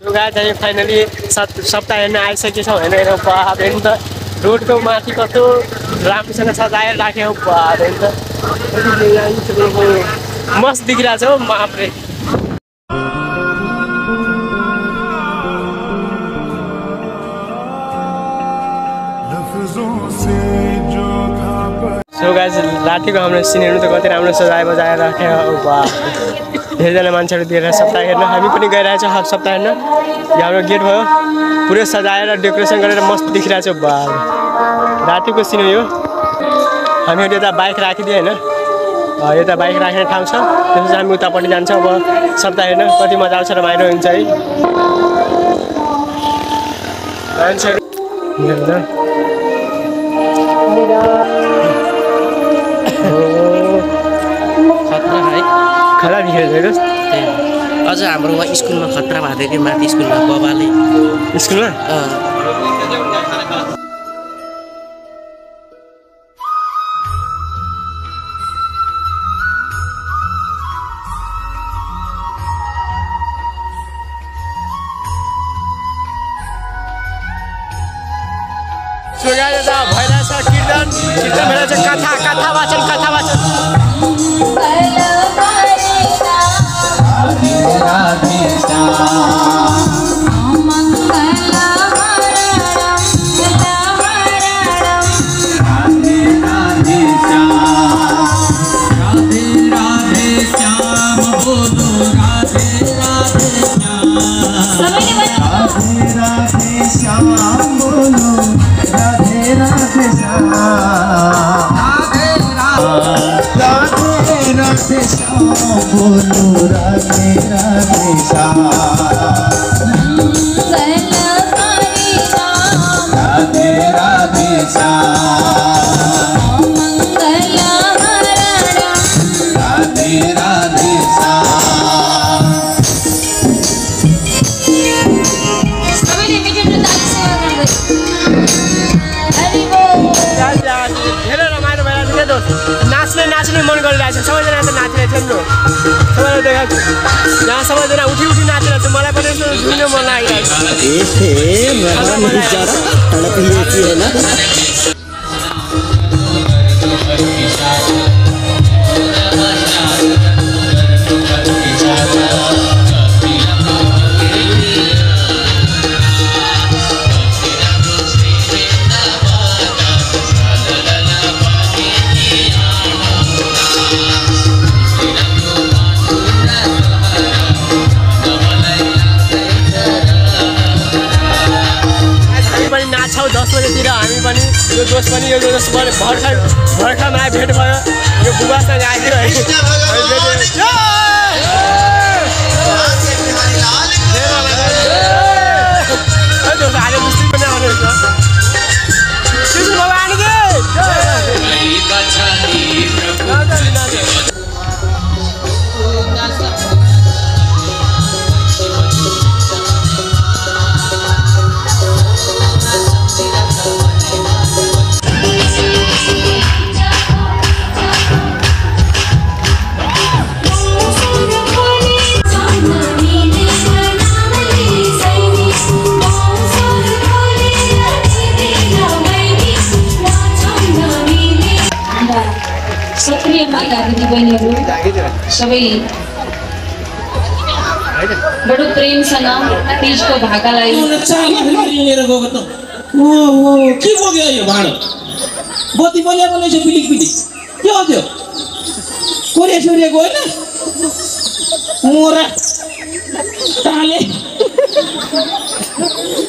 लुगा चाहिँ फाइनली सत् सप्ताह हेर्न आइसकेछौँ होइन बाब हेर्नु त रोडको माथि कस्तो राम्रोसँग सजाएर राख्यो हेर्नु त मस्त देखिरहेको छ हौ लफ्जों से जो था पर सो गाइज लाठीको हाम्रो सिनहरू त कति राम्रो सजाए बजाएर राख्यो धेरैजना मान्छेहरू दिएर सप्ताह हेर्न हामी पनि गइरहेछौँ हर सप्ताह हेर्न। यो हाम्रो गेट भयो। पुरै सजाएर डेकोरेसन गरेर मस्त देखिरहेको छ रातिको सिन हो यो। हामीहरू यता बाइक राखिदियो होइन? यता बाइक राख्ने ठाउँ छ। त्यसपछि हामी उतापट्टि जान्छौँ। अब सप्ताह हेर्न। कति मजा आउँछ रमाइलो हुन्छ है। मान्छेहरू खरा देखेर हेर्नुहोस् त्यही हो। अझ हाम्रो स्कुलमा खतरा भएको थियो कि माथि स्कुलमा बाबाले? स्कुलमा? कीर्तन कीर्तन भइरहेछ कथा कथा वाचन कथा वाचन। राम बोलो राधे राधे श्याम राधे राधे राधे श्याम बोलो, राधे राधे श्याम। राधे राधे श्याम। नाच्ने नाच्ने मन गरिरहेको छ। सबैजना त नाचिरहेको त सबैलाई देखाएको यहाँ सबैजना उठी उठी नाचिरहेको छ मलाई पनि यसो झुम्न मन लागिरहेको छ। नाच्छौँ दस बजेतिर हामी पनि यो दोस्त पनि यो दोस्त पनि भर्खर भर्खरमा भेट भयो। यो बुबासँग आइदियो है। सबै बडो प्रेमसँग तिजको भाकालाई लिएर गएको त। ओ के बोक्यो यो भाँडो? बत्ती बलिएको रहेछ पिलिक पिलिक के हो त्यो? कोरिया सोरियाको होइन? मोरा टाले।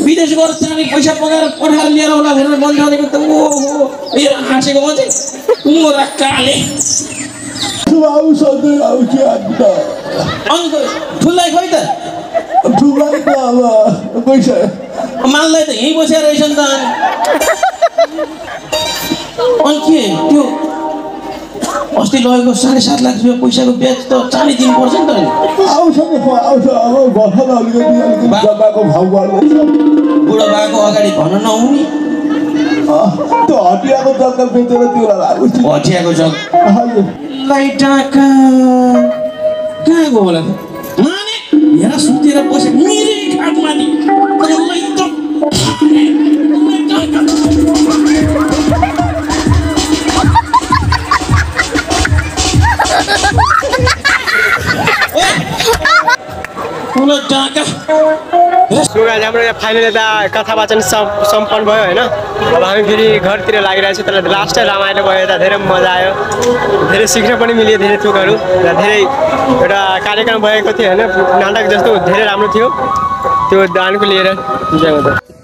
विदेश गएर चाँडै पैसा पकाएर पठाएर लिएर होला भनेर मन थालेको त ओ यो हाँसेको मान्छे। मोरा काले अन्त ठुलै खोइ त माललाई त यहीँ बसेर रहेछ नि त अनि के त्यो अस्ति लगेको साढे सात लाख रुपियाँ पैसाको ब्याज त चाँडै दिनुपर्छ नि त बुढो बाको अगाडि भन्न नहुने हटियाको जग्गा बेचेर त्यो लाई डाका कहाँ गयो होला त माने यहाँ सुतेर बसेको मेरै घाटमाथि मलाई त Ulan डाका हाम्रो यहाँ फाइनल यता कथा वाचन सम्- सम्पन्न भयो होइन। अब हामी फेरि घरतिर लागिरहेको तर लास्ट रमाइलो भयो यता धेरै मजा आयो। धेरै सिक्न पनि मिल्यो धेरै थोकहरू। र धेरै एउटा कार्यक्रम भएको थियो होइन नाटक जस्तो धेरै राम्रो थियो। त्यो दानको लिएर जय